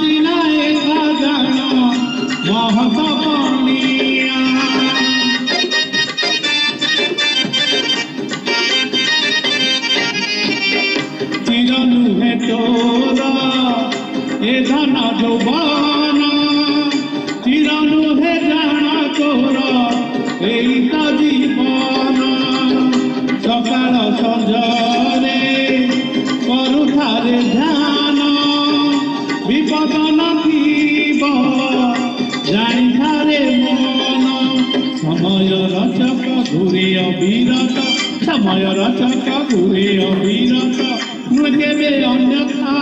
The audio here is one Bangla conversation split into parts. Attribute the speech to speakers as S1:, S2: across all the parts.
S1: মদিনায় সাজানো মহত চিরনুহে তোরা এ ধনা যৌবানা চিরনুহে জানা তোরা এই জীবন সকাল সন্ধ্যা বিপদ নথিব জানিথারে মন সময়র চক ঘুরে অবিরত সময়র চক ঘুরে অবিরত নু কেবে অন্যথা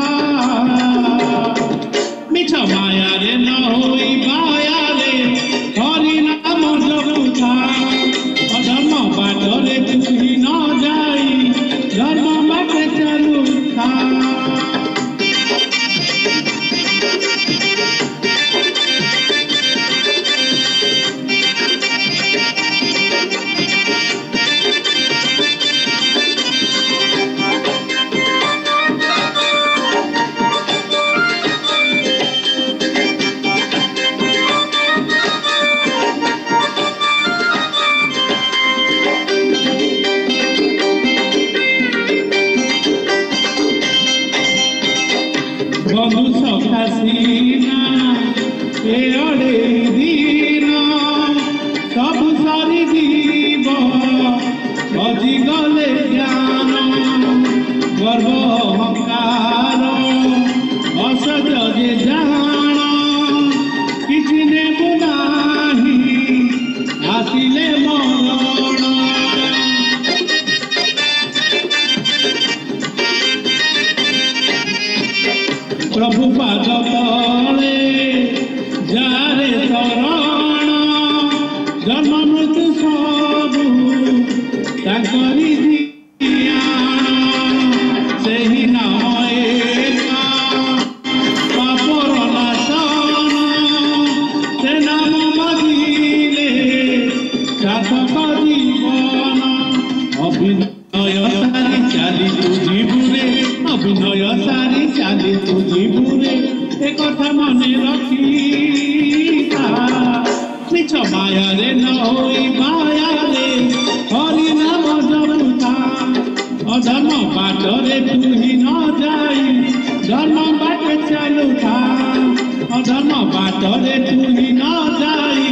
S1: বন্ধু সখা সিনা এ অড়ে দিন সব সারি দিব বজি গলে জ্ঞান গর্ব অহংকার অসজ যে জান আসিলে প্রভু পাদ তলে যারে তরণ জন্ম মৃত্যু সবু তাকরি অভিনয় সারি চালি তুলি বুড়ে এ কথা মনে রাখি নিজ মায়ারে নই মায়ারে হরি নাম জপুতা অধর্ম বাটরে তুই ন যাই ধর্ম বাটে চালুতা অধর্ম বাটরে তুই ন যাই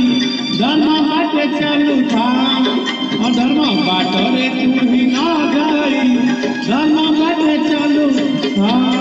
S1: ধর্ম বাটে চালুতা অধর্ম বাটরে তুই ন যাই चालू हाँ